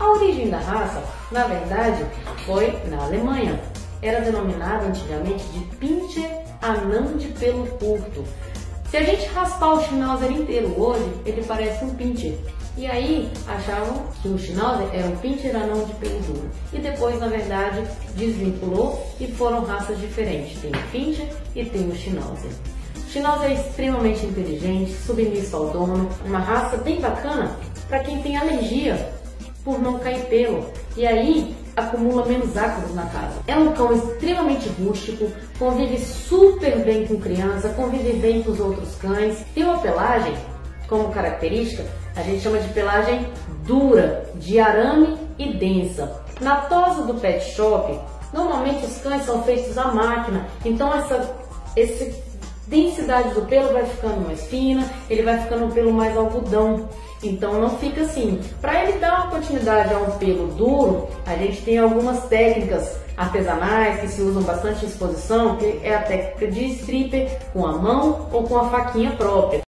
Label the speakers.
Speaker 1: A origem da raça, na verdade, foi na Alemanha. Era denominado antigamente de Pinscher anão de pelo curto. Se a gente raspar o Schnauzer inteiro hoje, ele parece um Pinscher. E aí achavam que o Schnauzer era um Pinscher anão de pelo duro. E depois, na verdade, desvinculou e foram raças diferentes. Tem o Pinscher e tem o Schnauzer. O Schnauzer é extremamente inteligente, submisso ao dono, uma raça bem bacana para quem tem alergia por não cair pelo. E aí acumula menos ácaros na casa. É um cão extremamente rústico, convive super bem com criança, convive bem com os outros cães. Tem uma pelagem, como característica, a gente chama de pelagem dura, de arame e densa. Na tosa do pet shop, normalmente os cães são feitos à máquina, então essa, esse densidade do pelo vai ficando mais fina, ele vai ficando um pelo mais algodão. Então não fica assim. Para ele dar uma continuidade a um pelo duro, a gente tem algumas técnicas artesanais que se usam bastante em exposição, que é a técnica de stripper com a mão ou com a faquinha própria.